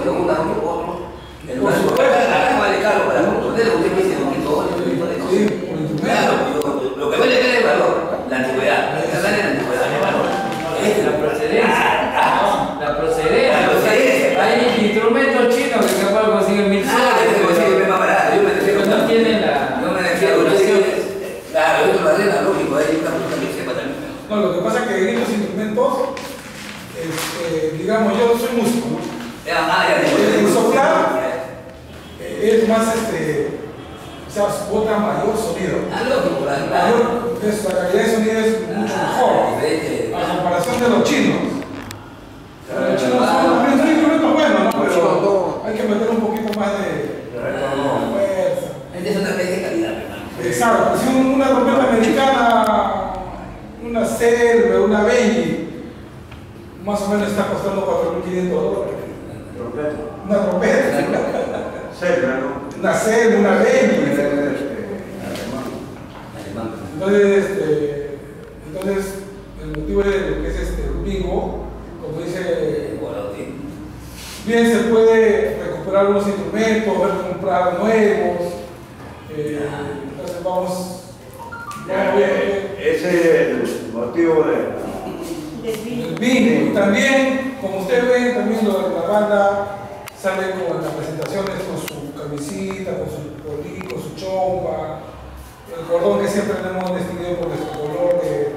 que son un caro para me de lo que es valor, la antigüedad. La antigüedad es valor. Es la procedencia. La procedencia. Hay instrumentos chinos que capaz consiguen mil ah, soles. Yo me refiero no tiene la. Yo me refiero a Claro, yo me lógico, hay una cosa que sepa también. No, lo que pasa es que en estos instrumentos, este, digamos, yo soy músico, Ah, ya, El soplar es más, este, o sea, bota mayor sonido. Ah, lógico, la Mayor, es- la calidad de sonido es mucho mejor. diferente. A comparación de los chinos. Eh, Los chinos son son instrumentos buenos, ¿no? Pero no. hay que meter un poquito más de fuerza. Es vez de calidad, hermano. Exacto, si un- una trompeta americana, una Selve, una Benny, más o menos está costando 4.500 dólares. Trompeta. Una trompeta, ¿no? una Selve, una Benny. Este, alemán. Entonces, este, entonces, el motivo de lo que es este bingo, como dice, bien se puede recuperar unos instrumentos, ver comprar nuevos. eh, entonces vamos, Ya, eh, Ese es el motivo de. Y también, como ustedes ven, también la banda sale con las presentaciones con su camisita, con su polí, con su chompa, el cordón que siempre tenemos distinguido con nuestro color, de-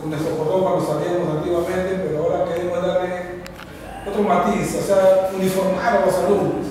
con nuestro cordón cuando salíamos antiguamente, pero ahora queremos darle otro matiz, o sea, uniformar a los alumnos.